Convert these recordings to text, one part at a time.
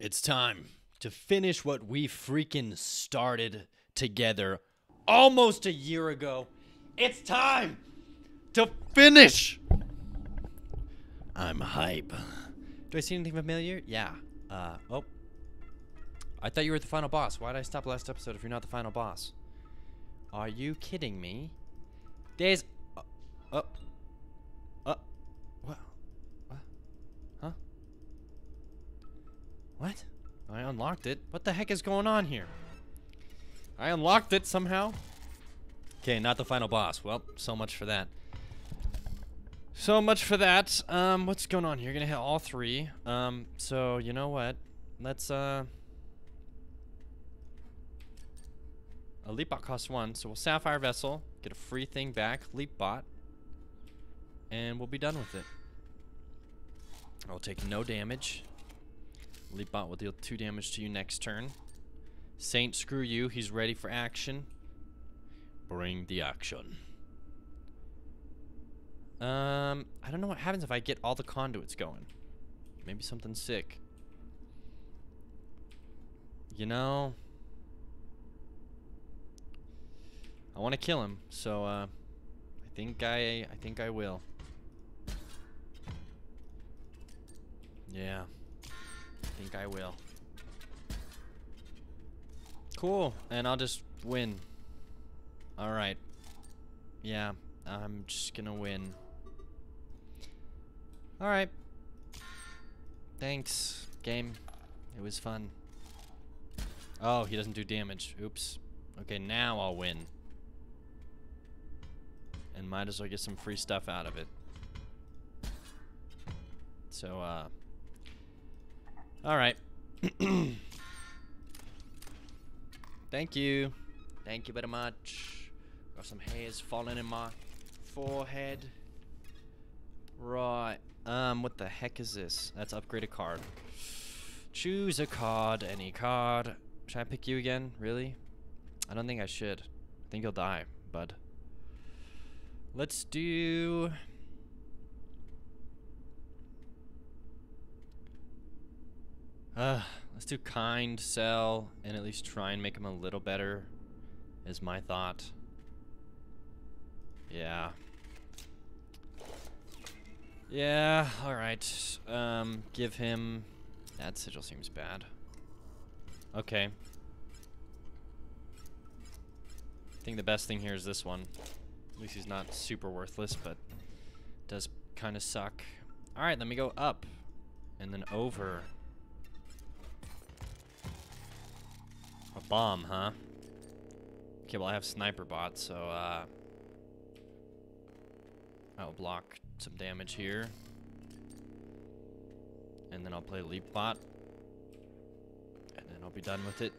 It's time to finish what we freaking started together almost a year ago. It's time to finish. I'm hype. Do I see anything familiar? Yeah. Uh, oh. I thought you were the final boss. Why did I stop last episode if you're not the final boss? Are you kidding me? There's. Uh, uh, uh, what? What? Huh? What? I unlocked it. What the heck is going on here? I unlocked it somehow. Okay, not the final boss. Well, so much for that. So much for that. Um, what's going on here? You're gonna hit all three. Um, so you know what? Let's uh. A leap bot costs one, so we'll sapphire vessel, get a free thing back, leap bot, and we'll be done with it. I'll take no damage. Leap bot will deal two damage to you next turn. Saint, screw you. He's ready for action. Bring the action. Um, I don't know what happens if I get all the conduits going. Maybe something sick. You know, I want to kill him, so uh, I think I I think I will. Yeah, think I will. Cool, and I'll just win. All right. Yeah, I'm just gonna win. All right. Thanks, game. It was fun. Oh, he doesn't do damage. Oops. Okay, now I'll win. And might as well get some free stuff out of it. So, uh... Alright. Thank you. Thank you very much. Got some hairs falling in my forehead. Right. Um, what the heck is this? That's upgrade a card. Choose a card, any card. Should I pick you again? Really? I don't think I should. I think you'll die, bud. Let's do... Uh, let's do kind, sell, and at least try and make him a little better, is my thought. Yeah. Yeah, alright. Um, give him... That sigil seems bad. Okay. I think the best thing here is this one. At least he's not super worthless, but does kind of suck. Alright, let me go up. And then over. A bomb, huh? Okay, well I have sniper bots, so uh... I'll block some damage here. And then I'll play leap bot. And then I'll be done with it.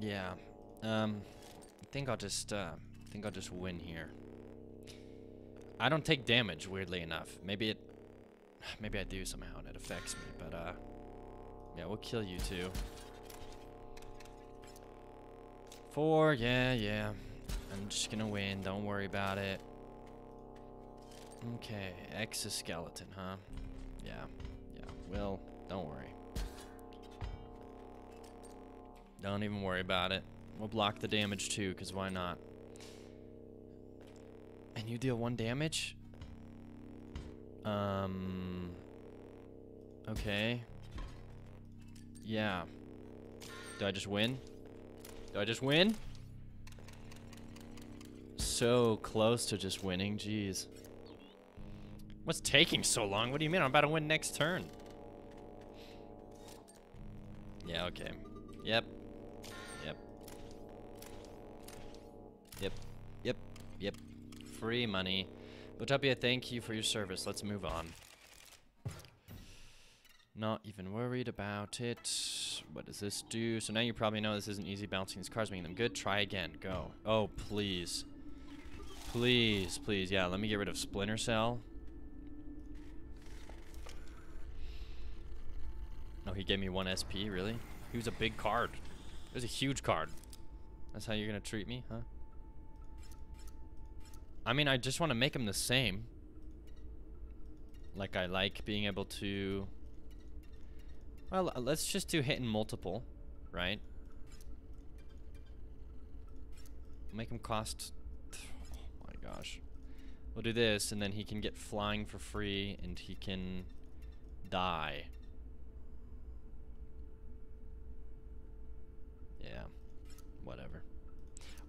Yeah. Um, I think I'll just, uh, I think I'll just win here. I don't take damage, weirdly enough. Maybe it, maybe I do somehow and it affects me, but, uh, yeah, we'll kill you too. Four, yeah, yeah. I'm just gonna win, don't worry about it. Okay, exoskeleton, huh? Yeah, yeah, well, don't worry. Don't even worry about it. We'll block the damage too, because why not? And you deal one damage? Um... Okay. Yeah. Do I just win? Do I just win? So close to just winning, jeez. What's taking so long? What do you mean? I'm about to win next turn. Yeah, okay. Yep, Yep. Yep. Yep. Yep. Free money. Botopia, thank you for your service. Let's move on. Not even worried about it. What does this do? So now you probably know this isn't easy bouncing these cards, making them good. Try again. Go. Oh, please. Please, please. Yeah, let me get rid of Splinter Cell. Oh, he gave me one SP, really? He was a big card. It was a huge card. That's how you're gonna treat me, huh? I mean, I just want to make them the same. Like I like being able to... Well, let's just do hit and multiple, right? Make him cost... Oh my gosh. We'll do this, and then he can get flying for free, and he can die. Yeah. Whatever.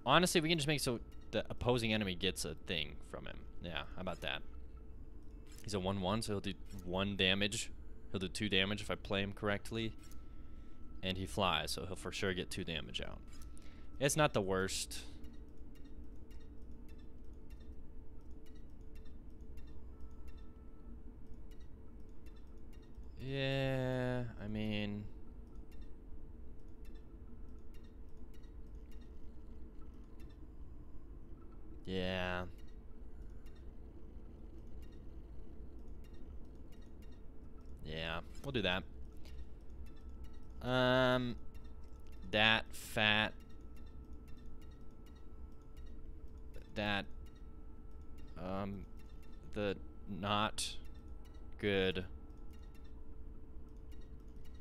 Honestly, we can just make so the opposing enemy gets a thing from him. Yeah, how about that? He's a 1-1, so he'll do 1 damage. He'll do 2 damage if I play him correctly. And he flies, so he'll for sure get 2 damage out. It's not the worst. Yeah, I mean... Yeah. Yeah, we'll do that. Um, that fat, that, um, the not good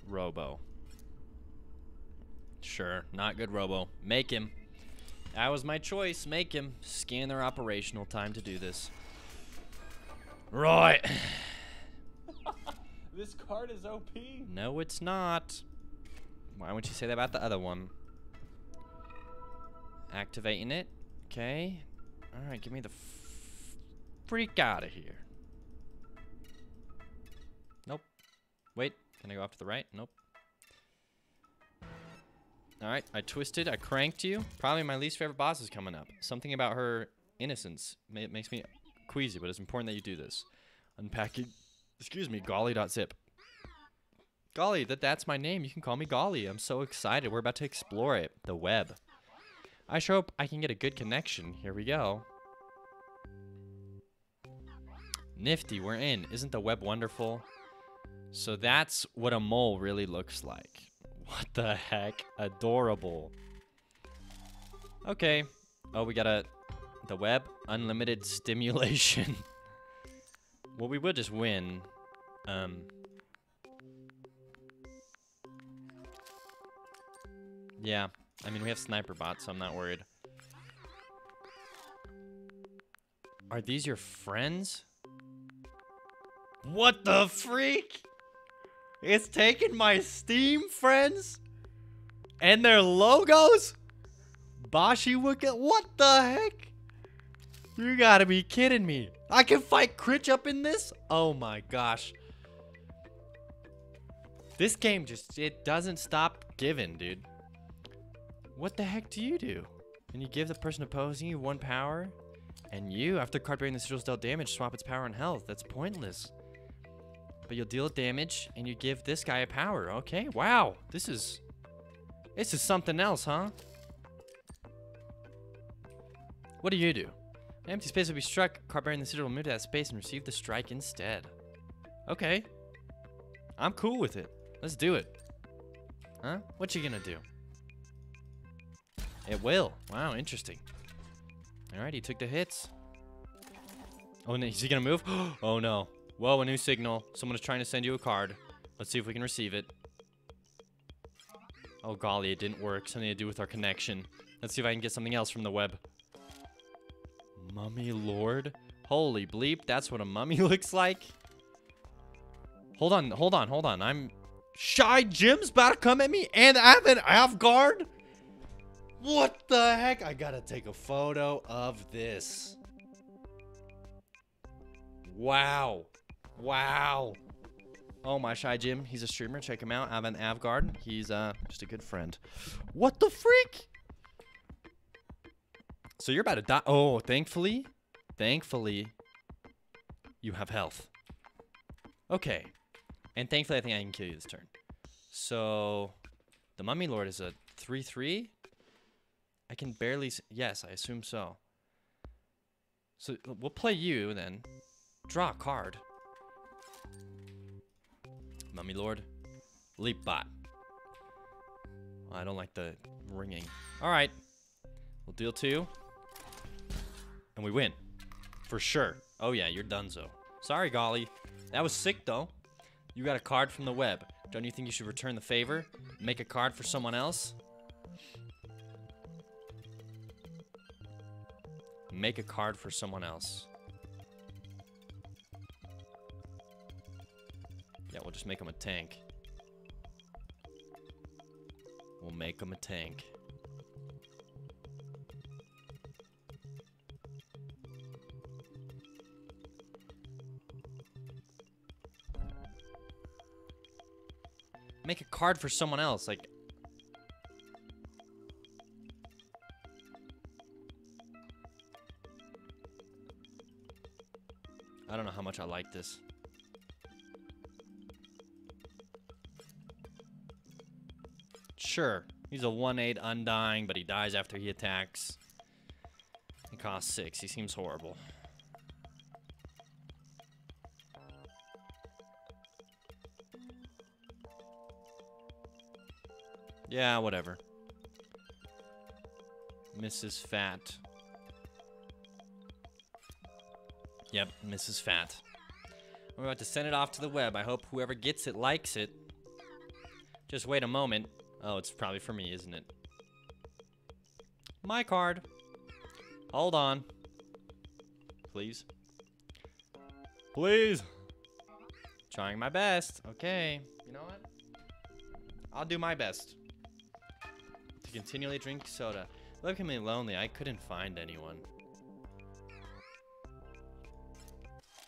Robo. Sure, not good Robo. Make him. That was my choice. Make him. Scan their operational time to do this. Right. this card is OP. No, it's not. Why would you say that about the other one? Activating it. Okay. Alright, give me the freak out of here. Nope. Wait, can I go off to the right? Nope. Alright, I twisted, I cranked you. Probably my least favorite boss is coming up. Something about her innocence it makes me queasy, but it's important that you do this. Unpacking, excuse me, golly.zip. Golly, that that's my name. You can call me Golly. I'm so excited. We're about to explore it. The web. I sure hope I can get a good connection. Here we go. Nifty, we're in. Isn't the web wonderful? So that's what a mole really looks like. What the heck? Adorable. Okay. Oh, we got a... The web. Unlimited stimulation. well, we would just win. Um... Yeah. I mean, we have sniper bots, so I'm not worried. Are these your friends? What the freak? It's taking my Steam friends and their logos? Bashi Wicca? What the heck? You gotta be kidding me. I can fight Critch up in this? Oh my gosh. This game just, it doesn't stop giving, dude. What the heck do you do? And you give the person opposing you one power? And you, after card bearing the sigil's dealt damage, swap its power and health. That's pointless but you'll deal damage and you give this guy a power. Okay, wow. This is... This is something else, huh? What do you do? An empty space will be struck. Card the sigil will move to that space and receive the strike instead. Okay. I'm cool with it. Let's do it. Huh? What you gonna do? It will. Wow, interesting. Alright, he took the hits. Oh, no, is he gonna move? oh no. Whoa, a new signal. Someone is trying to send you a card. Let's see if we can receive it. Oh golly, it didn't work. Something to do with our connection. Let's see if I can get something else from the web. Mummy Lord? Holy bleep, that's what a mummy looks like? Hold on, hold on, hold on. I'm... Shy Jim's about to come at me and I have an half guard? What the heck? I gotta take a photo of this. Wow. Wow. Oh my Shy Jim, he's a streamer. Check him out. Avan Avgard. He's uh just a good friend. What the freak? So you're about to die. Oh, thankfully, thankfully, you have health. Okay. And thankfully, I think I can kill you this turn. So, the Mummy Lord is a 3-3? I can barely... yes, I assume so. So, we'll play you then. Draw a card. Mummy Lord. Leap bot. I don't like the ringing. Alright. We'll deal two. And we win. For sure. Oh yeah, you're donezo. Sorry, Golly. That was sick though. You got a card from the web. Don't you think you should return the favor? Make a card for someone else? Make a card for someone else. Yeah, we'll just make him a tank. We'll make him a tank. Make a card for someone else, like I don't know how much I like this. Sure, he's a 1-8 undying, but he dies after he attacks. He costs 6. He seems horrible. Yeah, whatever. Mrs. Fat. Yep, Mrs. Fat. We're about to send it off to the web. I hope whoever gets it likes it. Just wait a moment. Oh, it's probably for me, isn't it? My card. Hold on. Please. Please. Trying my best. Okay. You know what? I'll do my best. To continually drink soda. Look at me lonely. I couldn't find anyone.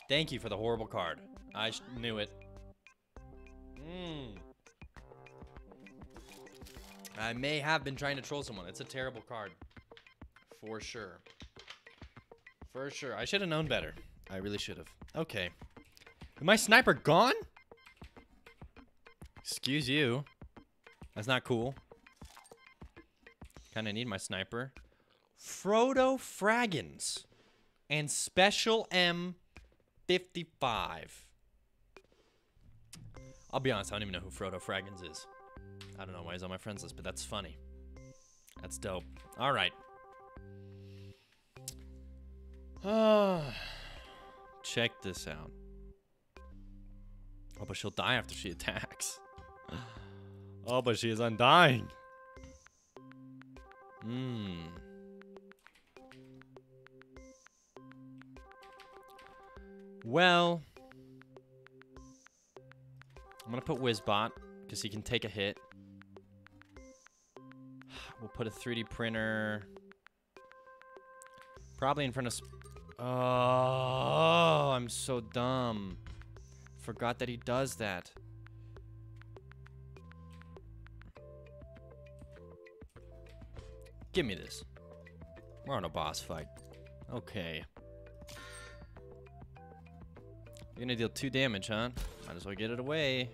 Thank you for the horrible card. I knew it. I may have been trying to troll someone. It's a terrible card. For sure. For sure. I should have known better. I really should have. Okay. Is my sniper gone? Excuse you. That's not cool. Kinda need my sniper. Frodo Fraggins. And Special M 55. I'll be honest, I don't even know who Frodo Fraggins is. I don't know why he's on my friends list, but that's funny. That's dope. All right. Check this out. Oh, but she'll die after she attacks. oh, but she is undying. Hmm. Well, I'm gonna put Wizbot because he can take a hit. We'll put a 3D printer probably in front of. Oh, I'm so dumb. Forgot that he does that. Give me this. We're on a boss fight. Okay. You're gonna deal two damage, huh? Might as well get it away.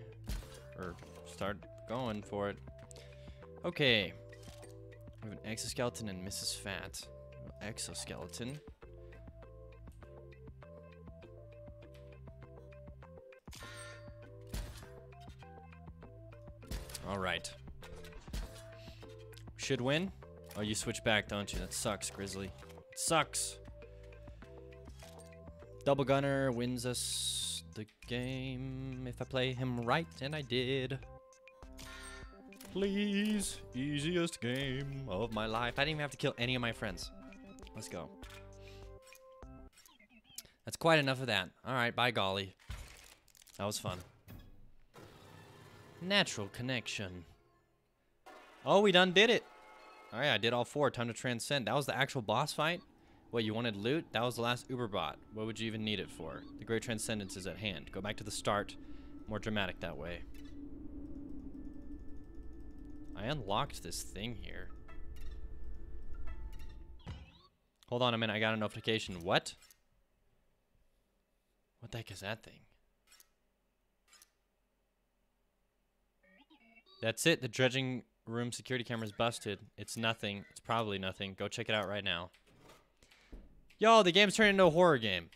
Or start going for it. Okay. We have an exoskeleton and Mrs. Fat. Exoskeleton. Alright. Should win. Oh, you switch back, don't you? That sucks, Grizzly. It sucks. Double Gunner wins us the game if I play him right, and I did. Please, easiest game of my life. I didn't even have to kill any of my friends. Let's go. That's quite enough of that. Alright, by golly. That was fun. Natural connection. Oh, we done did it. Alright, I did all four. Time to transcend. That was the actual boss fight? What, you wanted loot? That was the last Uberbot. What would you even need it for? The Great Transcendence is at hand. Go back to the start. More dramatic that way. I unlocked this thing here. Hold on a minute, I got a notification. What? What the heck is that thing? That's it. The dredging room security camera is busted. It's nothing. It's probably nothing. Go check it out right now. Yo, the game's turning into a horror game.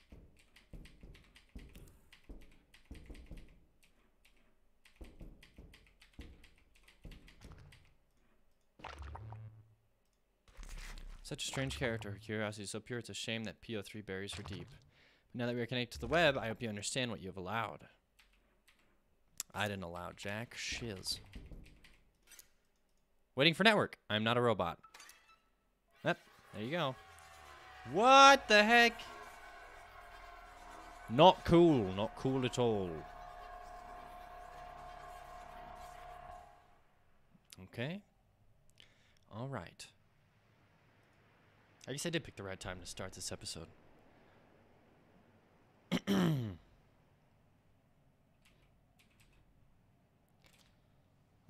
Such a strange character. Her curiosity is so pure, it's a shame that P03 buries her deep. But Now that we are connected to the web, I hope you understand what you have allowed. I didn't allow jack shiz. Waiting for network. I'm not a robot. Yep, there you go. What the heck? Not cool. Not cool at all. Okay. All right. I guess I did pick the right time to start this episode.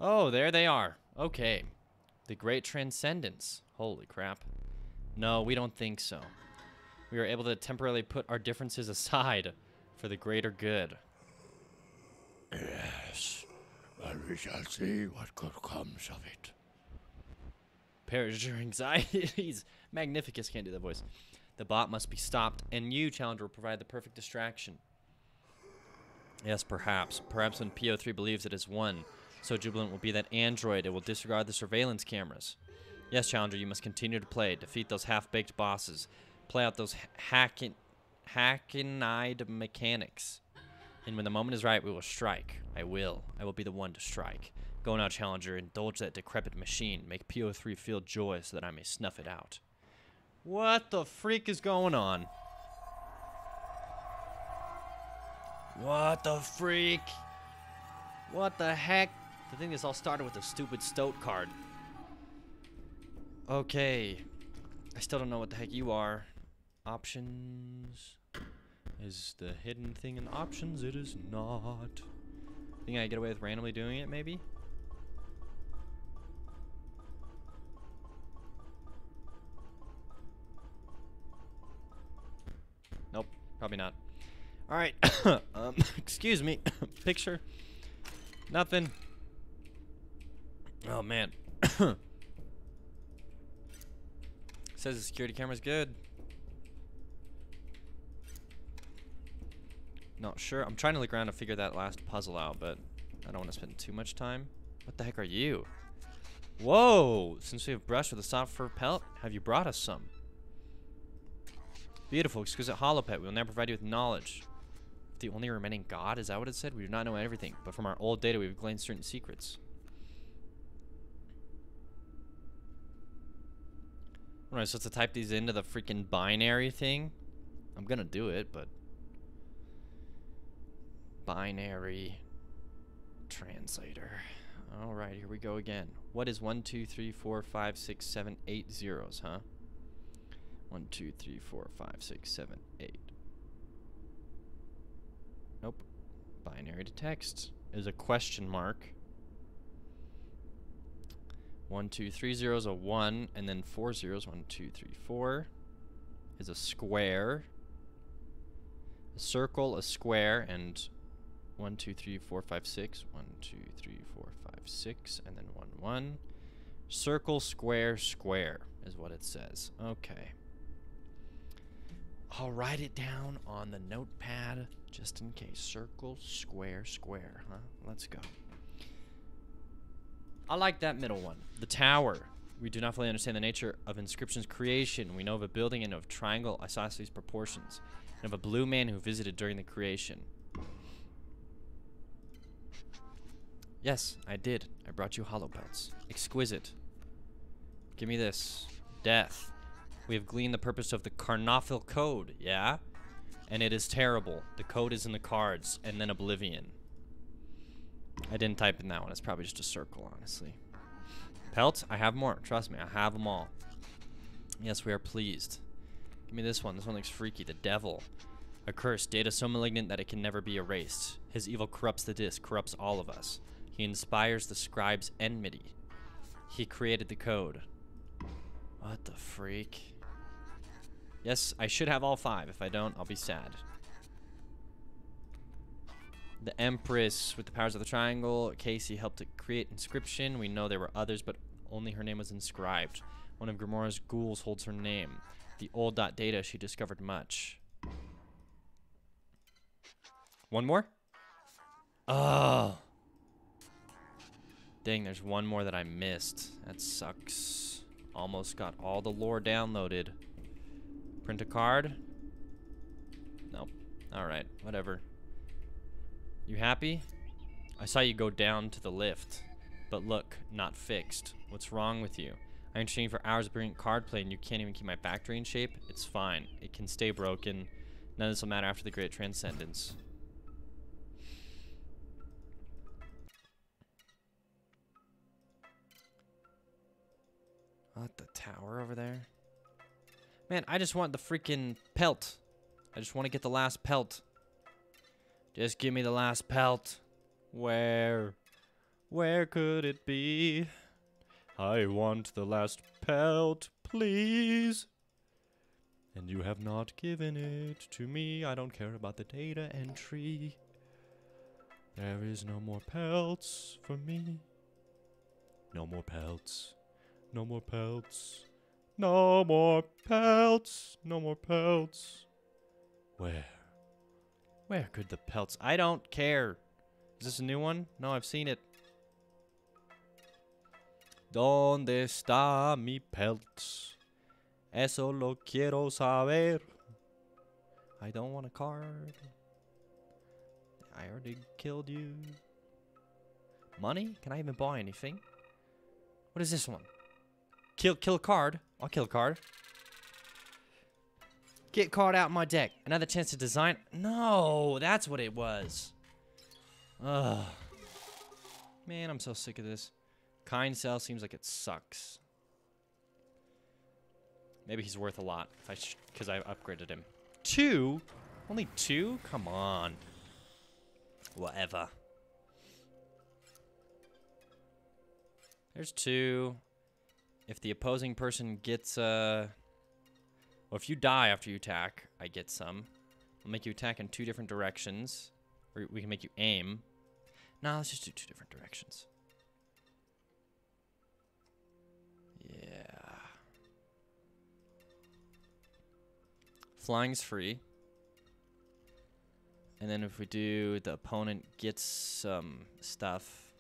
oh, there they are. Okay. The Great Transcendence. Holy crap. No, we don't think so. We are able to temporarily put our differences aside for the greater good. Yes, but we shall see what good comes of it. Perish your anxieties. Magnificus can't do that voice. The bot must be stopped, and you, Challenger, will provide the perfect distraction. Yes, perhaps. Perhaps when P03 believes it has won, so jubilant will be that android, it will disregard the surveillance cameras. Yes, Challenger, you must continue to play, defeat those half-baked bosses, play out those hacking, hacking-eyed mechanics. And when the moment is right, we will strike. I will. I will be the one to strike. Go now, Challenger, indulge that decrepit machine. Make P03 feel joy so that I may snuff it out. What the freak is going on? What the freak? What the heck? I think this all started with a stupid Stoat card. Okay. I still don't know what the heck you are. Options. Is the hidden thing in options? It is not. Think I get away with randomly doing it, maybe? Probably not. All right. um, excuse me. Picture. Nothing. Oh man. Says the security camera's good. Not sure. I'm trying to look around to figure that last puzzle out, but I don't want to spend too much time. What the heck are you? Whoa! Since we have brushed with a soft fur pelt, have you brought us some? Beautiful, exquisite hollow pet. We will now provide you with knowledge. The only remaining god? Is that what it said? We do not know everything, but from our old data, we've gleaned certain secrets. Am I supposed to type these into the freaking binary thing? I'm gonna do it, but binary translator. All right, here we go again. What is one, two, three, four, five, six, seven, eight zeros, huh? One, two, three, four, five, six, seven, eight. Nope. Binary to text is a question mark. One, two, three zeros, a one, and then four zeros. One, two, three, four is a square. A circle, a square, and one, two, three, four, five, six. One, two, three, four, five, six, and then one, one. Circle, square, square is what it says. Okay. I'll write it down on the notepad just in case. Circle, square, square, huh? Let's go. I like that middle one. The tower. We do not fully understand the nature of Inscryption's creation. We know of a building and of triangle isosceles proportions, and of a blue man who visited during the creation. Yes, I did. I brought you hollow pelts. Exquisite. Give me this. Death. We have gleaned the purpose of the Karnoffel Code, yeah? And it is terrible. The code is in the cards, and then Oblivion. I didn't type in that one. It's probably just a circle, honestly. Pelt, I have more. Trust me, I have them all. Yes, we are pleased. Give me this one. This one looks freaky. The Devil. A curse, data so malignant that it can never be erased. His evil corrupts the disc, corrupts all of us. He inspires the scribe's enmity. He created the code. What the freak? Yes, I should have all five. If I don't, I'll be sad. The Empress with the powers of the triangle. Casey helped to create Inscryption. We know there were others, but only her name was inscribed. One of Grimora's ghouls holds her name. The old dot data, she discovered much. One more? Oh. Dang, there's one more that I missed. That sucks. Almost got all the lore downloaded. Print a card. Nope. Alright, whatever. You happy? I saw you go down to the lift. But look, not fixed. What's wrong with you? I am training for hours of brilliant card play and you can't even keep my back drain shape? It's fine. It can stay broken. None of this will matter after the Great Transcendence. What, the tower over there? Man, I just want the freaking pelt. I just want to get the last pelt. Just give me the last pelt. Where? Where could it be? I want the last pelt, please. And you have not given it to me. I don't care about the data entry. There is no more pelts for me. No more pelts. No more pelts. No more pelts. No more pelts. Where? Where could the pelts? I don't care. Is this a new one? No, I've seen it. ¿Dónde está mi pelts? Eso lo quiero saber. I don't want a card. I already killed you. Money? Can I even buy anything? What is this one? Kill kill a card. I'll kill a card. Get card out my deck. Another chance to design. No, that's what it was. Ugh. Man, I'm so sick of this. Kind Cell seems like it sucks. Maybe he's worth a lot if I because I upgraded him. Two? Only two? Come on. Whatever. There's two. If the opposing person gets, uh... Well, if you die after you attack, I get some. I'll make you attack in two different directions. Or we can make you aim. No, let's just do two different directions. Yeah. Flying's free. And then if we do, the opponent gets some stuff.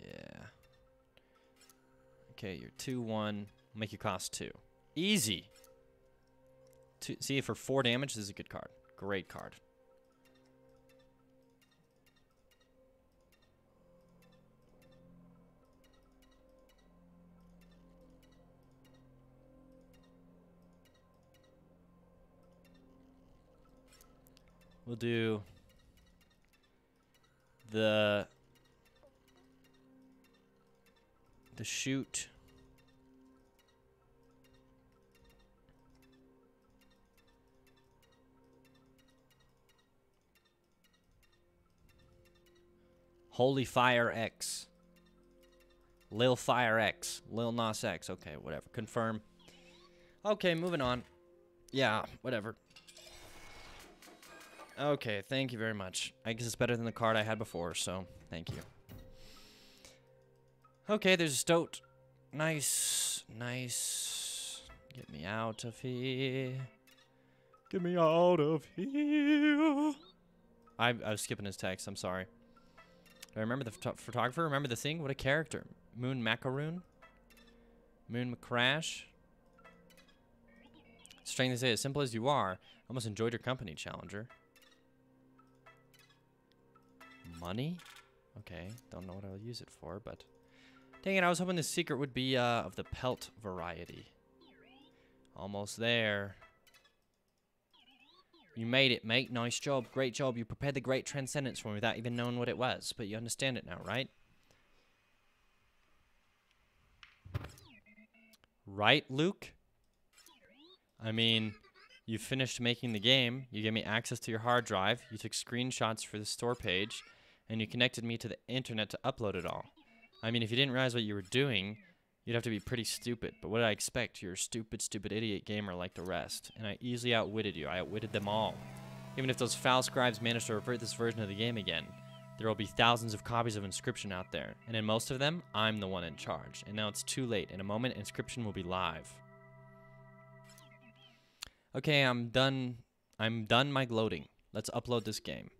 Yeah. Okay, you're 2-1. Make you cost 2. Easy. Two, see, for 4 damage, this is a good card. Great card. We'll do the the shoot. Holy Fire X. Lil Fire X. Lil Nas X. Okay, whatever. Confirm. Okay, moving on. Yeah, whatever. Okay, thank you very much. I guess it's better than the card I had before, so thank you. Okay, there's a stoat. Nice, nice. Get me out of here. Get me out of here. I, I was skipping his text. I'm sorry. Do I remember the photo photographer? Remember the thing? What a character. Moon Macaroon? Moon McCrash? Strange to say, as simple as you are, I almost enjoyed your company, Challenger. Money? Okay, don't know what I'll use it for, but... Dang it, I was hoping the secret would be uh, of the pelt variety. Almost there. You made it, mate. Nice job. Great job. You prepared the great transcendence for me without even knowing what it was. But you understand it now, right? Right, Luke? I mean, you finished making the game. You gave me access to your hard drive. You took screenshots for the store page. And you connected me to the internet to upload it all. I mean, if you didn't realize what you were doing, you'd have to be pretty stupid. But what did I expect? You're a stupid, stupid idiot gamer like the rest. And I easily outwitted you. I outwitted them all. Even if those foul scribes manage to revert this version of the game again, there will be thousands of copies of Inscryption out there. And in most of them, I'm the one in charge. And now it's too late. In a moment, Inscryption will be live. Okay, I'm done. I'm done my gloating. Let's upload this game.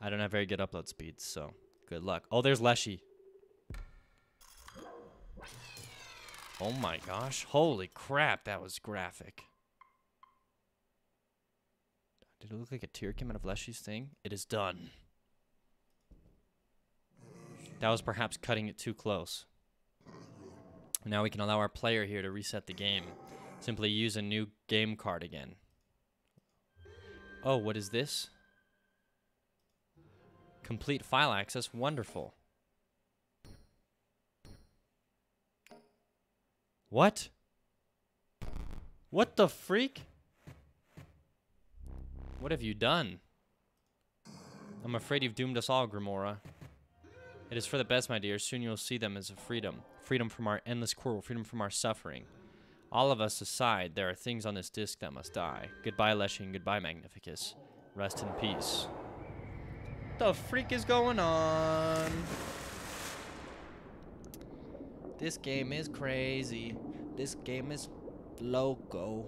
I don't have very good upload speeds, so good luck. Oh, there's Leshy. Oh my gosh. Holy crap, that was graphic. Did it look like a tear came out of Leshy's thing? It is done. That was perhaps cutting it too close. Now we can allow our player here to reset the game. Simply use a new game card again. Oh, what is this? Complete file access. Wonderful. What? What the freak? What have you done? I'm afraid you've doomed us all, Grimora. It is for the best, my dear. Soon you'll see them as a freedom. Freedom from our endless quarrel, freedom from our suffering. All of us aside, there are things on this disc that must die. Goodbye, Leshy, and goodbye, Magnificus. Rest in peace. What The freak is going on? This game is crazy. This game is loco.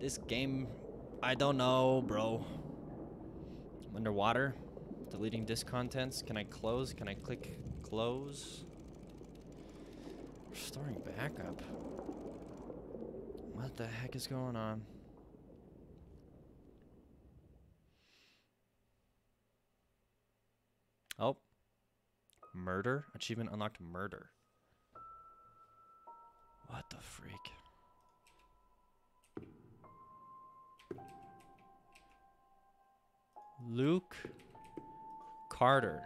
This game, I don't know, bro. I'm underwater. Deleting disk contents. Can I close? Can I click close? Restoring backup. What the heck is going on? Oh. Murder? Achievement unlocked murder. What the freak? Luke Carter.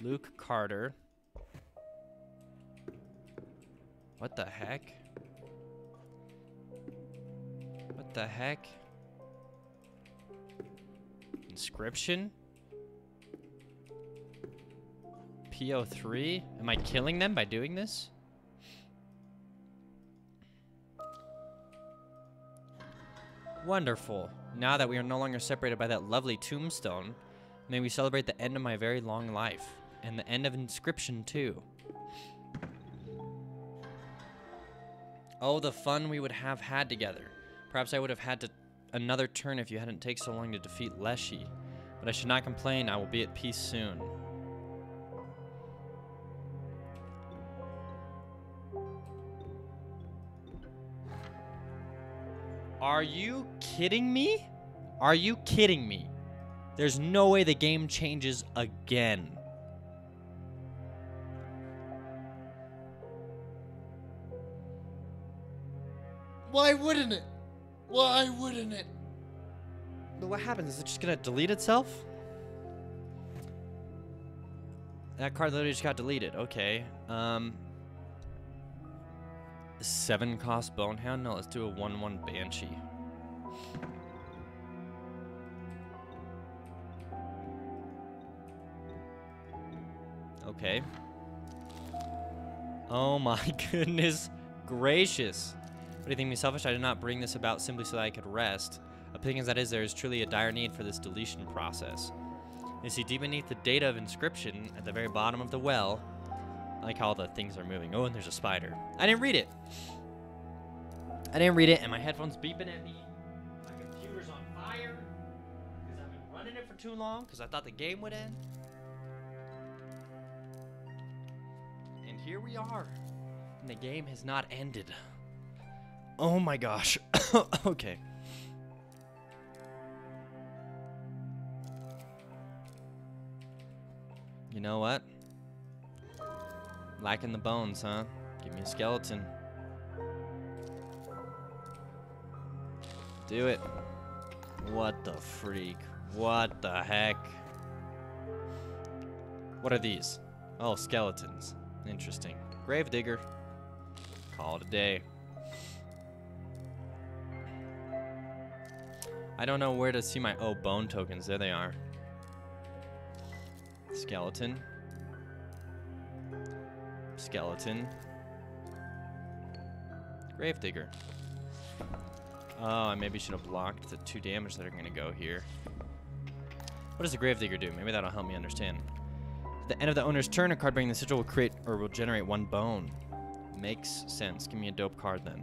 Luke Carter. What the heck? What the heck? Inscryption? P03? Am I killing them by doing this? Wonderful. Now that we are no longer separated by that lovely tombstone, may we celebrate the end of my very long life. And the end of Inscryption, too. Oh, the fun we would have had together. Perhaps I would have had to another turn if you hadn't taken so long to defeat Leshy. But I should not complain, I will be at peace soon. Are you kidding me? Are you kidding me? There's no way the game changes again. Why wouldn't it? Why wouldn't it? But what happens? Is it just gonna delete itself? That card literally just got deleted. Okay. Um. Seven cost Bonehound? No, let's do a 1 1 Banshee. Okay. Oh my goodness gracious. What do you think me selfish? I did not bring this about simply so that I could rest. Opinions that is, there is truly a dire need for this deletion process. You see, deep beneath the data of Inscryption, at the very bottom of the well, like how the things are moving. Oh, and there's a spider. I didn't read it. I didn't read it, and my headphones beeping at me. My computer's on fire because I've been running it for too long because I thought the game would end. And here we are, and the game has not ended. Oh my gosh. okay. You know what? Lacking the bones, huh? Give me a skeleton. Do it. What the freak? What the heck? What are these? Oh, skeletons. Interesting. Gravedigger. Call it a day. I don't know where to see my oh bone tokens. There they are. Skeleton. Skeleton. Gravedigger. Oh, I maybe should have blocked the two damage that are going to go here. What does the Gravedigger do? Maybe that'll help me understand. At the end of the owner's turn, a card bringing the sigil will create or will generate one bone. Makes sense. Give me a dope card then.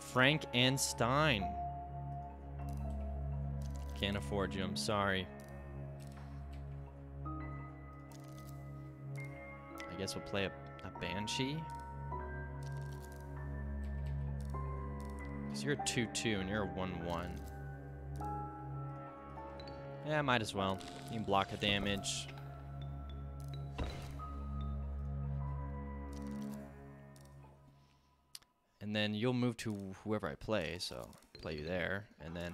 Frank and Stein. Can't afford you, I'm sorry. I guess we'll play a a Banshee? Because you're a 2-2 and you're a 1-1. Yeah, might as well. You can block a damage. And then you'll move to whoever I play, so play you there. And then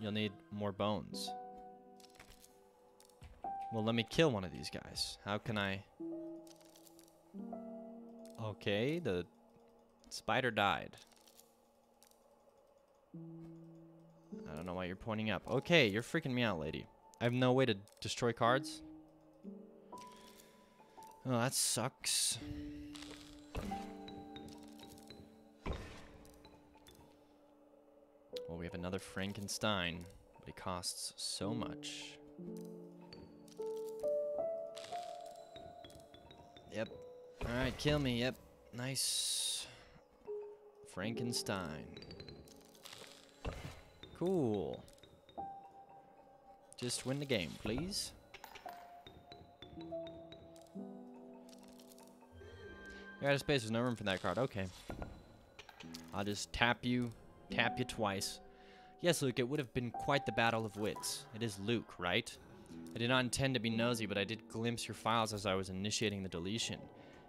you'll need more bones. Well, let me kill one of these guys. How can I... Okay, the spider died. I don't know why you're pointing up. Okay, you're freaking me out, lady. I have no way to destroy cards. Oh, that sucks. Well, we have another Frankenstein, but it costs so much. Yep. Alright, kill me, yep. Nice. Frankenstein. Cool. Just win the game, please. You're out of space, there's no room for that card. Okay. I'll just tap you, tap you twice. Yes, Luke, it would have been quite the battle of wits. It is Luke, right? I did not intend to be nosy, but I did glimpse your files as I was initiating the deletion.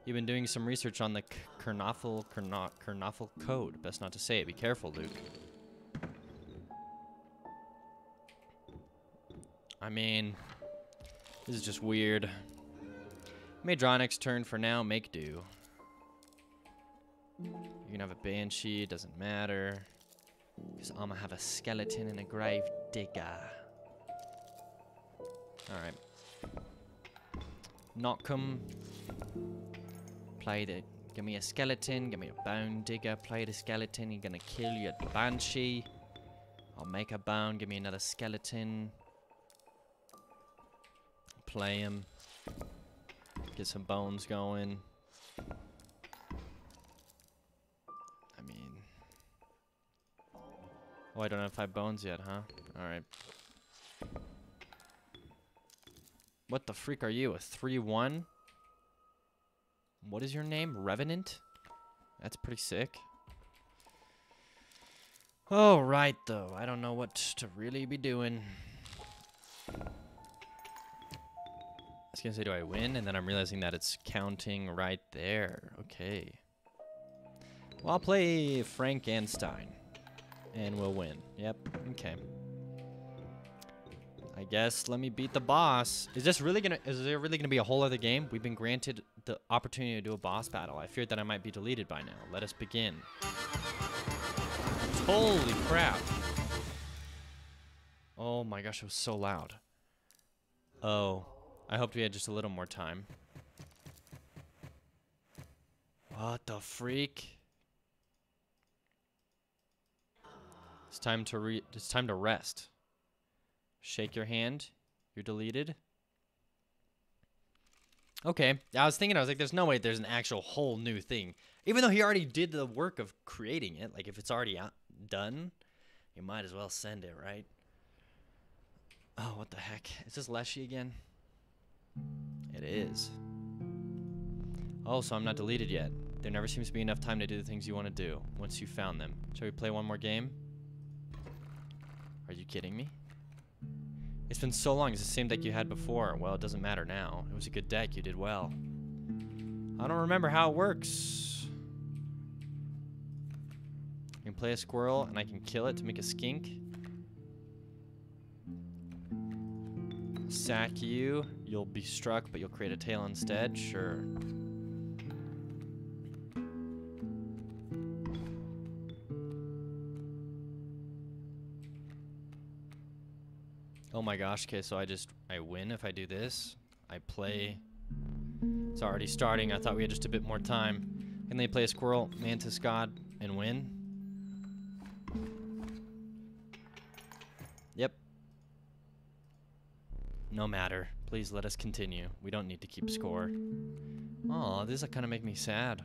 You've been doing some research on the Karnoffel Karnoffel code. Best not to say it. Be careful, Luke. I mean, this is just weird. Next turn for now. Make do. You can have a banshee. It doesn't matter. Because I'm going to have a skeleton and a grave digger. Alright. Knock Play the... Give me a skeleton, give me a bone digger, play the skeleton, you're gonna kill your banshee. I'll make a bone, give me another skeleton. Play him. Get some bones going. I mean... Oh, I don't have five bones yet, huh? Alright. What the freak are you? A 3-1? What is your name? Revenant? That's pretty sick. All right, though. I don't know what to really be doing. I was to say, do I win? And then I'm realizing that it's counting right there. Okay. Well, I'll play Frank Frankenstein. And we'll win. Yep. Okay. I guess let me beat the boss. Is this really gonna, is there really gonna be a whole other game? We've been granted the opportunity to do a boss battle. I feared that I might be deleted by now. Let us begin. Holy crap. Oh my gosh, it was so loud. Oh, I hoped we had just a little more time. What the freak? It's time to re it's time to rest. Shake your hand. You're deleted. Okay. I was thinking, I was like, there's no way there's an actual whole new thing. Even though he already did the work of creating it, like if it's already out, done, you might as well send it, right? Oh, what the heck? Is this Leshy again? It is. Oh, so I'm not deleted yet. There never seems to be enough time to do the things you want to do once you found them. Shall we play one more game? Are you kidding me? It's been so long. It's the same deck you had before. Well, it doesn't matter now. It was a good deck. You did well. I don't remember how it works. I can play a squirrel and I can kill it to make a skink. Sack you. You'll be struck, but you'll create a tail instead. Sure. Oh my gosh, okay, so I just, I win if I do this. I play. It's already starting. I thought we had just a bit more time. Can they play a squirrel, mantis god, and win? Yep. No matter. Please let us continue. We don't need to keep score. Oh, this kind of make me sad.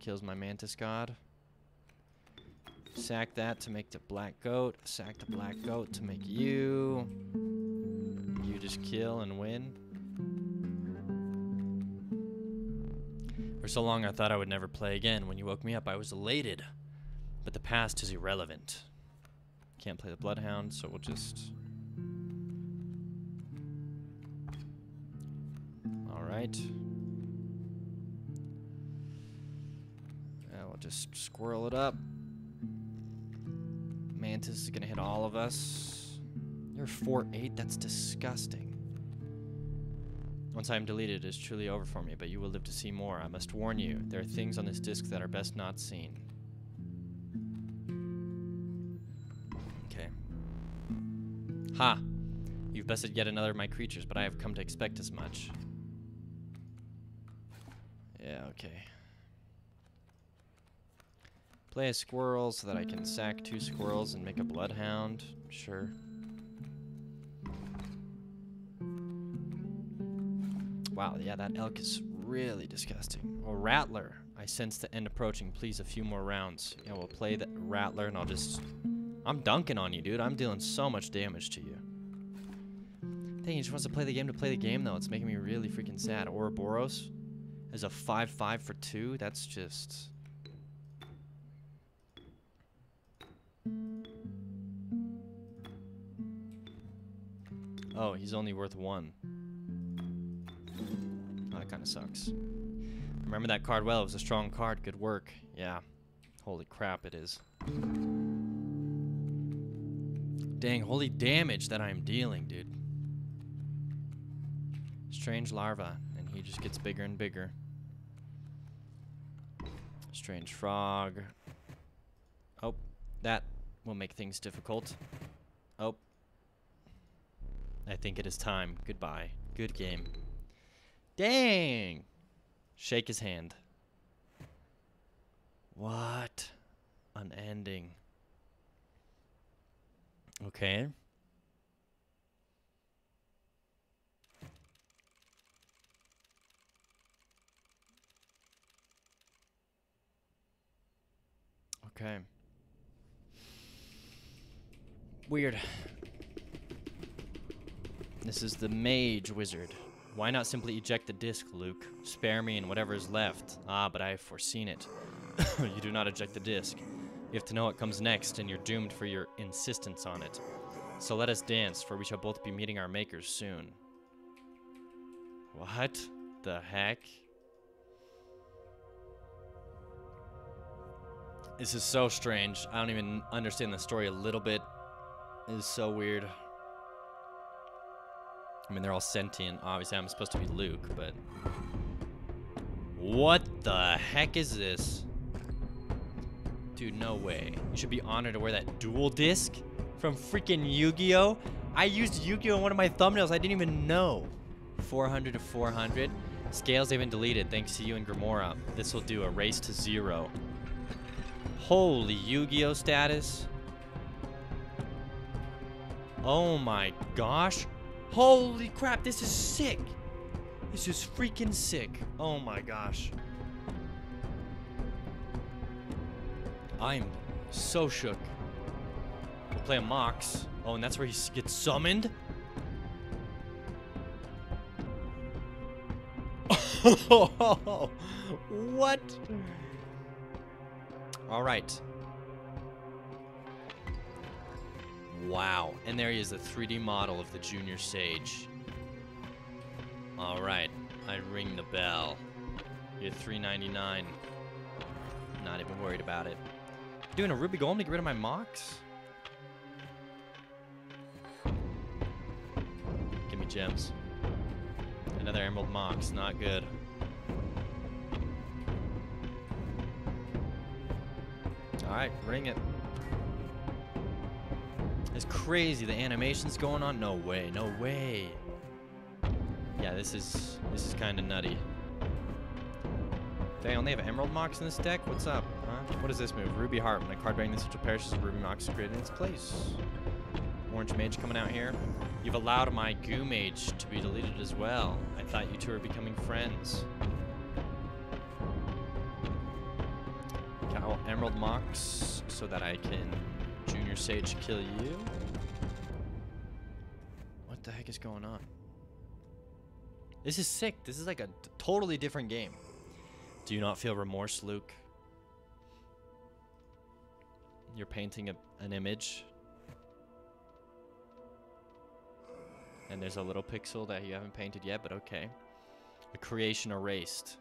Kills my Mantis God. Sack that to make the black goat. Sack the black goat to make you. You just kill and win. For so long, I thought I would never play again. When you woke me up, I was elated. But the past is irrelevant. Can't play the Bloodhound, so we'll just. Alright. Just squirrel it up. Mantis is gonna hit all of us. You're 4-8, that's disgusting. Once I am deleted, it is truly over for me, but you will live to see more. I must warn you, there are things on this disc that are best not seen. Okay. Ha! You've bested yet another of my creatures, but I have come to expect as much. Yeah, okay. Play a squirrel so that I can sack two squirrels and make a bloodhound. Sure. Wow, yeah, that elk is really disgusting. Oh, Rattler. I sense the end approaching. Please, a few more rounds. Yeah, we'll play the Rattler and I'll just... I'm dunking on you, dude. I'm dealing so much damage to you. Dang, he just wants to play the game to play the game, though. It's making me really freaking sad. Ouroboros is a 5-5 for 2. That's just... Oh, he's only worth one. Oh, that kind of sucks. Remember that card well. It was a strong card. Good work. Yeah. Holy crap, it is. Dang, holy damage that I'm dealing, dude. Strange larva, and he just gets bigger and bigger. Strange frog. Oh, that will make things difficult. Oh. I think it is time. Goodbye. Good game. Dang! Shake his hand. What? Unending. Okay. Okay. Weird. This is the mage wizard. Why not simply eject the disc, Luke? Spare me and whatever is left. Ah, but I have foreseen it. you do not eject the disc. You have to know what comes next, and you're doomed for your insistence on it. So let us dance, for we shall both be meeting our makers soon. What the heck? This is so strange. I don't even understand the story a little bit. It is so weird. I mean, they're all sentient. Obviously, I'm supposed to be Luke, but... What the heck is this? Dude, no way. You should be honored to wear that duel disk from freaking Yu-Gi-Oh! I used Yu-Gi-Oh! in one of my thumbnails. I didn't even know. 400 to 400. Scales have been deleted thanks to you and Grimora. This will do a race to zero. Holy Yu-Gi-Oh! status. Oh my gosh. Holy crap, this is sick. This is freaking sick. Oh my gosh. I'm so shook. We'll play a Mox. Oh, and that's where he gets summoned? what? All right. Wow. And there he is, the 3D model of the Junior Sage. All right. I ring the bell. You're 399. Not even worried about it. Doing a Ruby Golem to get rid of my Mox? Give me gems. Another Emerald Mox. Not good. Alright, ring it. It's crazy. The animation's going on. No way. No way. Yeah, this is this is kind of nutty. They only have Emerald Mox in this deck? What's up? Huh? What is this move? Ruby Heart. When a card bearing this which perishes, Ruby Mox is created in its place. Orange Mage coming out here. You've allowed my Goo Mage to be deleted as well. I thought you two were becoming friends. Emerald Mox so that I can Sage kill you. What the heck is going on? This is sick. This is like a totally different game. Do you not feel remorse, Luke? You're painting a, an image. And there's a little pixel that you haven't painted yet, but okay. A creation erased.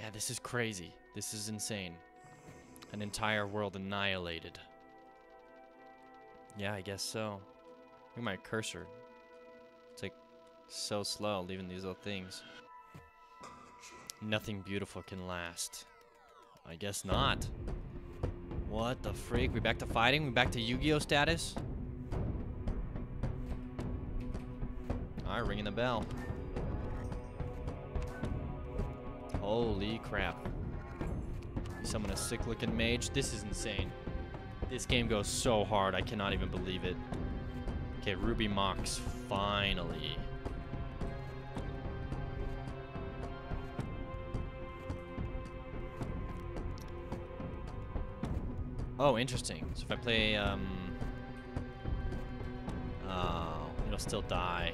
Yeah, this is crazy. This is insane. An entire world annihilated. Yeah, I guess so. Look at my cursor. It's like so slow leaving these little things. Nothing beautiful can last. I guess not. What the freak? We back to fighting? We back to Yu-Gi-Oh status? Alright, ringing the bell. Holy crap. Summon a sick looking mage. This is insane. This game goes so hard, I cannot even believe it. Okay, Ruby Mox, finally. Oh, interesting. So if I play, um... Oh, it'll still die.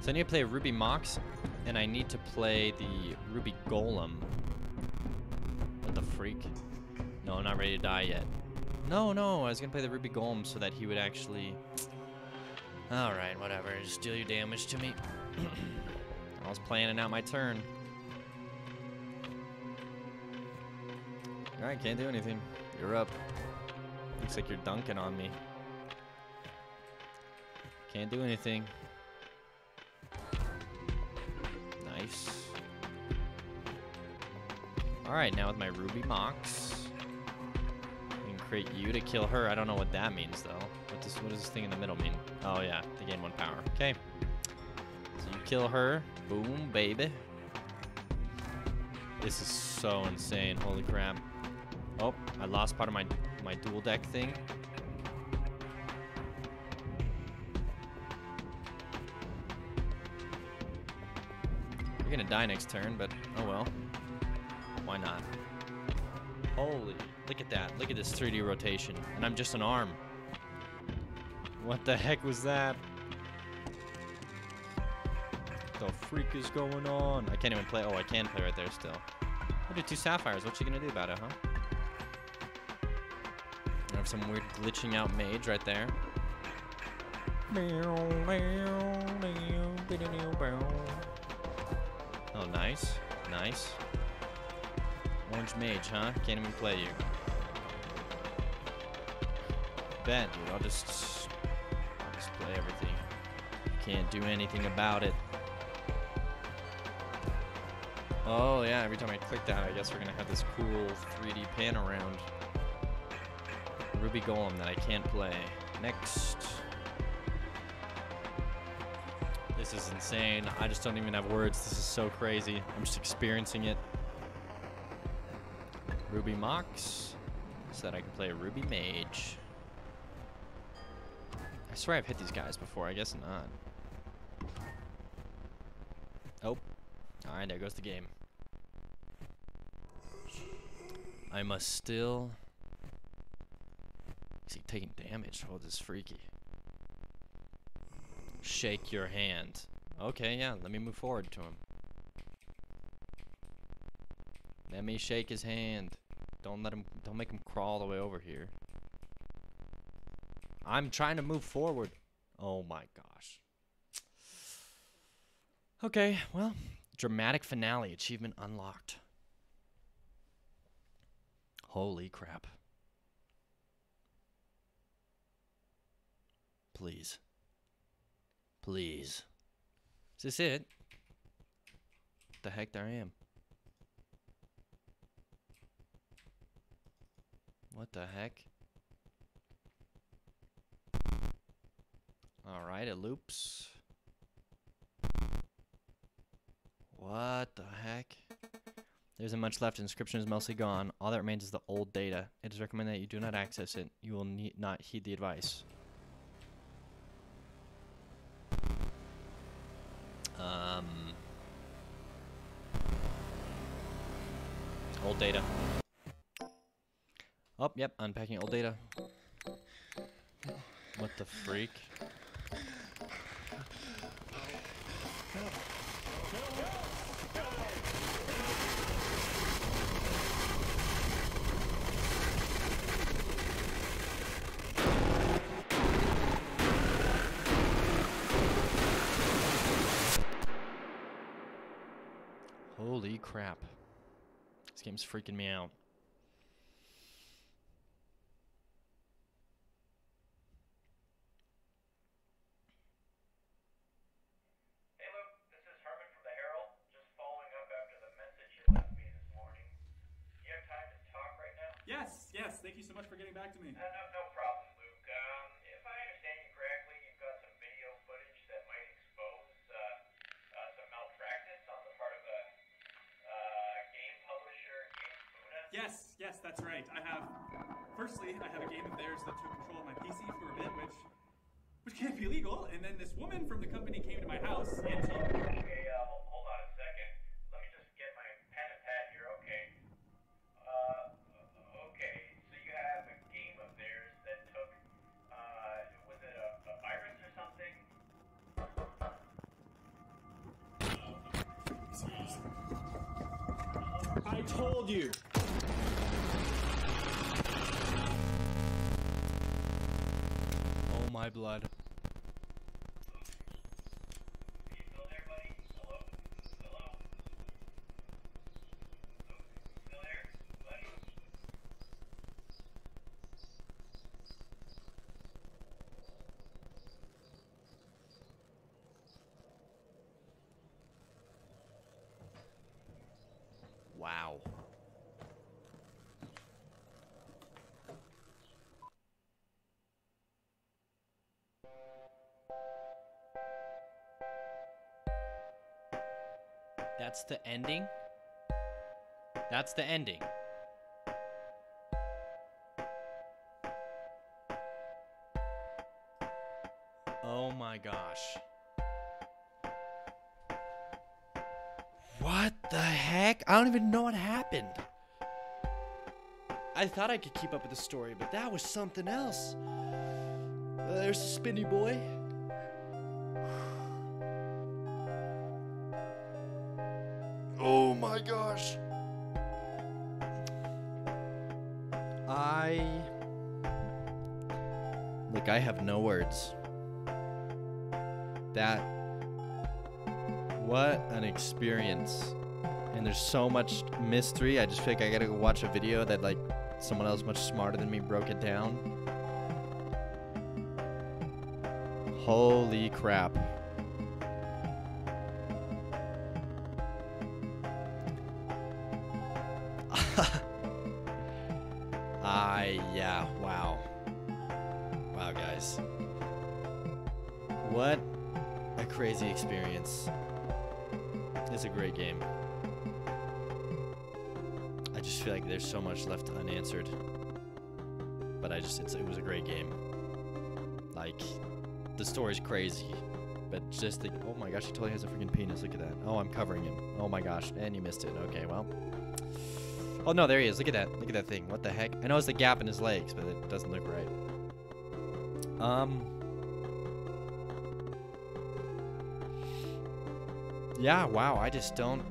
So I need to play Ruby Mox, and I need to play the Ruby Golem. What the freak? No, I'm not ready to die yet. No, no, I was gonna play the Ruby Golem so that he would actually... Alright, whatever, just deal your damage to me. I was planning out my turn. Alright, can't do anything. You're up. Looks like you're dunking on me. Can't do anything. Nice. Alright, now with my Ruby Mox. You to kill her. I don't know what that means, though. What does, what does this thing in the middle mean? Oh, yeah. They gain one power. Okay. So you kill her. Boom, baby. This is so insane. Holy crap. Oh, I lost part of my, my dual deck thing. You're gonna die next turn, but oh well. Why not? Holy, look at that. Look at this 3D rotation. And I'm just an arm. What the heck was that? The freak is going on? I can't even play. Oh, I can play right there still. I did two sapphires. What you gonna do about it, huh? I have some weird glitching out mage right there. Oh, nice. Nice. Orange mage, huh? Can't even play you. Bet, dude. I'll just, I'll just play everything. Can't do anything about it. Oh, yeah. Every time I click that, I guess we're going to have this cool 3D pan around. Ruby Golem that I can't play. Next. This is insane. I just don't even have words. This is so crazy. I'm just experiencing it. Ruby Mox. So that I can play a Ruby Mage. I swear I've hit these guys before. I guess not. Oh. Alright, there goes the game. I must still... Is he taking damage? Oh, this is freaky. Shake your hand. Okay, yeah, let me move forward to him. Let me shake his hand. Don't let him, don't make him crawl all the way over here. I'm trying to move forward. Oh my gosh. Okay, well, dramatic finale, achievement unlocked. Holy crap. Please. Please. Is this it? the heck there I am? What the heck? Alright, it loops. What the heck? There isn't much left. Inscryption is mostly gone. All that remains is the old data. It is recommended that you do not access it. You will need not heed the advice. Um. old data. Oh, yep, unpacking old data. What the freak? Holy crap. This game's freaking me out. Theirs that took control of my PC for a bit, which which can't be legal. And then this woman from the company That's the ending? That's the ending. Oh my gosh. What the heck? I don't even know what happened. I thought I could keep up with the story, but that was something else. There's the spinny boy. Oh my gosh. I. Look, I have no words. That. What an experience. And there's so much mystery. I just feel like I gotta go watch a video that, like, someone else much smarter than me broke it down. Holy crap. I, ah, yeah, wow. Wow, guys. What a crazy experience. It's a great game. I just feel like there's so much left unanswered. But I just, it was a great game. Like, the story's crazy. But just the, oh my gosh, he totally has a freaking penis. Look at that. Oh, I'm covering him. Oh my gosh, and you missed it. Okay, well. Oh no, there he is. Look at that. Look at that thing. What the heck? I know it's the gap in his legs, but it doesn't look right. Um. Yeah, wow. I just don't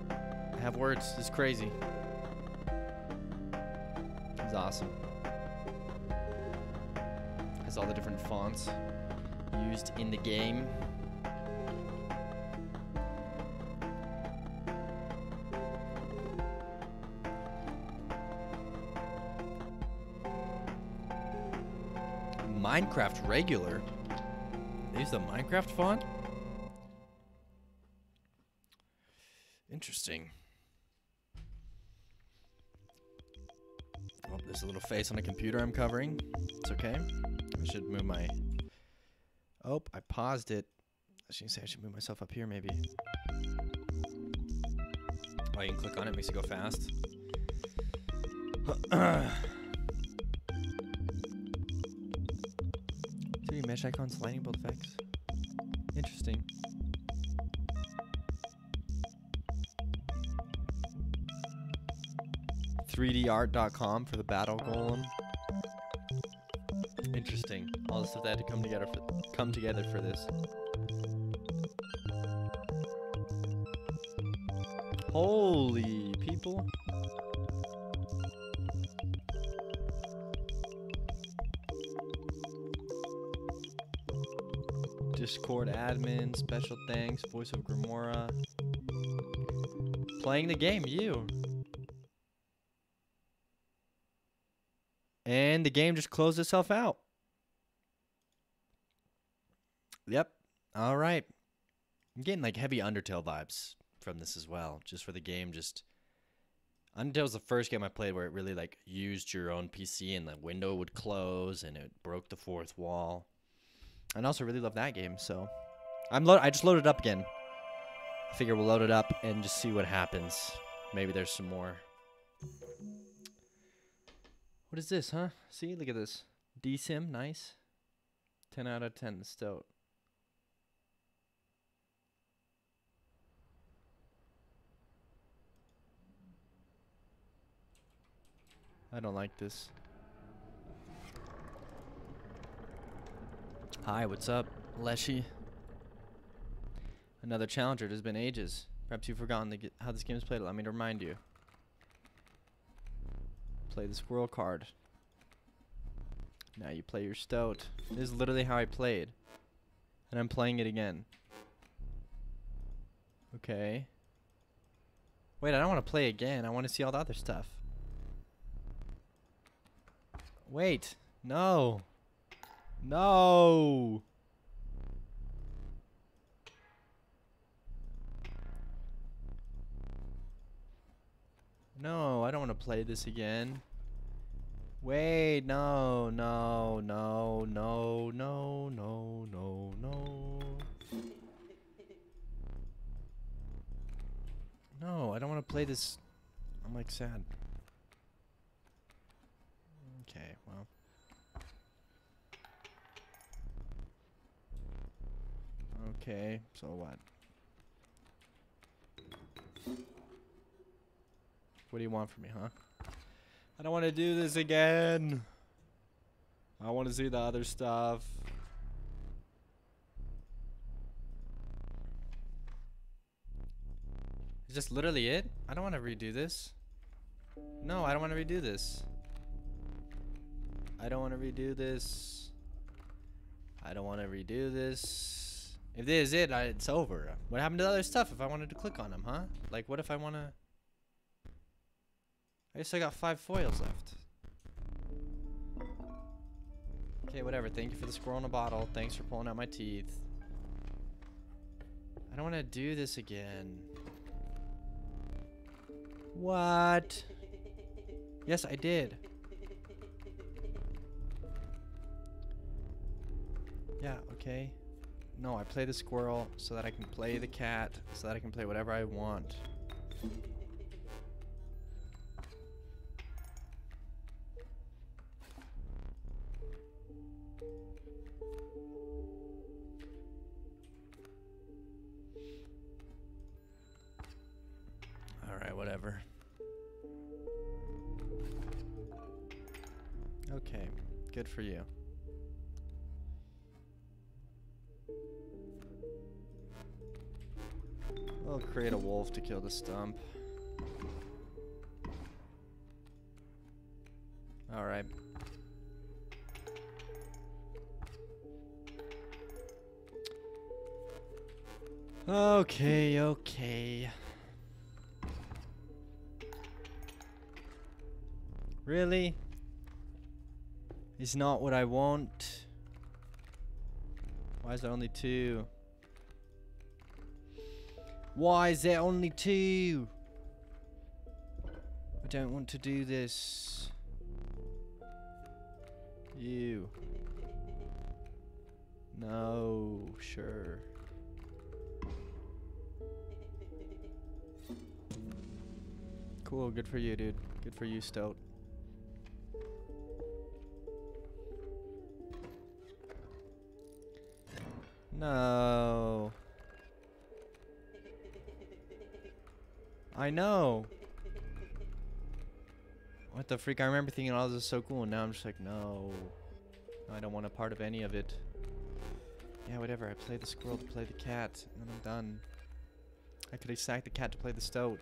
have words. It's crazy. It's awesome. Has all the different fonts used in the game. Minecraft regular. They use the Minecraft font? Interesting. Oh, there's a little face on a computer I'm covering. It's okay. I should move my. Oh, I paused it. I should say I should move myself up here maybe. Oh, you can click on it, makes it go fast. 3D mesh icons, lightning bolt effects. Interesting. 3dart.com for the battle golem. Interesting. All the stuff that had to come together for come together for this. Holy people. Discord admin, special thanks, voice of Grimora. Playing the game, you. And the game just closed itself out. Yep. All right. I'm getting like heavy Undertale vibes from this as well. Just for the game, just Undertale was the first game I played where it really like used your own PC and the window would close and it broke the fourth wall. And I also really love that game, so I'm lo- I just loaded it up again. I figure we'll load it up and just see what happens. Maybe there's some more. What is this, huh? See, look at this. DSIM, nice. 10 out of 10 stoat. I don't like this. Hi, what's up, Leshy? Another challenger. It has been ages. Perhaps you've forgotten how this game is played. Allow me to remind you. Play the squirrel card. Now you play your stoat. This is literally how I played. And I'm playing it again. Okay. Wait, I don't want to play again. I want to see all the other stuff. Wait. No. No. No, I don't want to play this again. Wait, no, no, no, no, no, no, no, no. No, I don't want to play this. I'm like sad. Okay, well. Okay, so what? What do you want from me, huh? I don't want to do this again. I want to see the other stuff. Is this literally it? I don't want to redo this. No, I don't want to redo this. I don't want to redo this. I don't want to redo this. If this is it, I, it's over. What happened to the other stuff if I wanted to click on them, huh? Like, what if I want to... I guess I got five foils left. Okay, whatever. Thank you for the squirrel in a bottle. Thanks for pulling out my teeth. I don't want to do this again. What? Yes, I did. Yeah, okay. No, I play the squirrel so that I can play the cat, so that I can play whatever I want. Alright, whatever. Okay, good for you. We'll create a wolf to kill the stump. Alright. Okay, okay. Really? Is not what I want. Why is there only two? Why is there only two? I don't want to do this. You. No, sure. Cool, good for you, dude. Good for you, Stoat. No. I know. What the freak? I remember thinking, oh, this is so cool. And now I'm just like, no. I don't want a part of any of it. Yeah, whatever. I play the squirrel to play the cat. And then I'm done. I could have sacked the cat to play the stoat.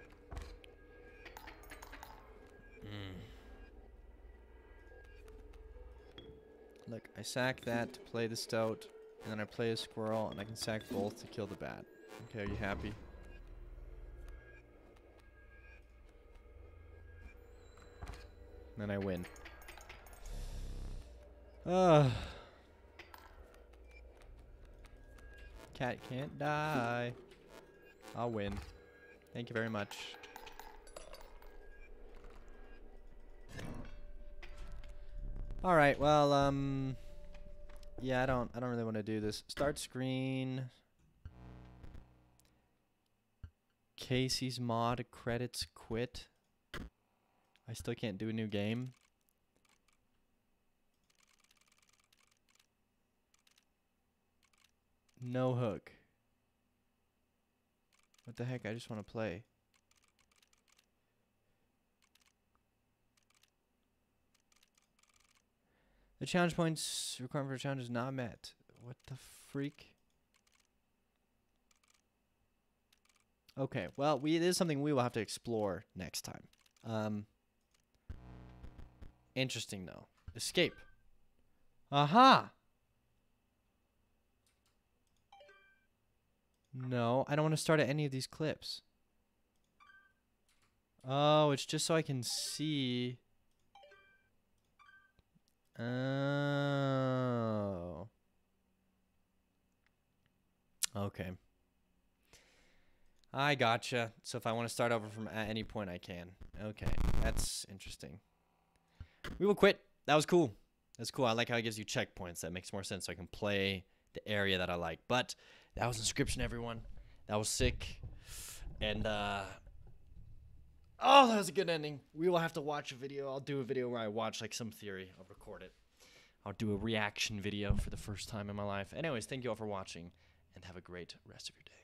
Mm. Look, I sack that to play the stoat. And then I play a squirrel. And I can sack both to kill the bat. Okay, are you happy? Then I win. Ugh. Cat can't die. I'll win. Thank you very much. All right. Well, um, yeah, I don't, I don't really want to do this. Start screen. Kaycee's mod credits quit. I still can't do a new game. No hook. What the heck? I just want to play. The challenge points requirement for a challenge is not met. What the freak? Okay, well, we it is something we will have to explore next time. Um, interesting though. Escape. Aha! No, I don't want to start at any of these clips. Oh, it's just so I can see. Oh. Okay. I gotcha. So if I want to start over from at any point, I can. Okay, that's interesting. We will quit. That was cool. That's cool. I like how it gives you checkpoints. That makes more sense. So I can play the area that I like. But that was Inscryption, everyone. That was sick. And, uh, oh, that was a good ending. We will have to watch a video. I'll do a video where I watch, like, some theory. I'll record it. I'll do a reaction video for the first time in my life. Anyways, thank you all for watching, and have a great rest of your day.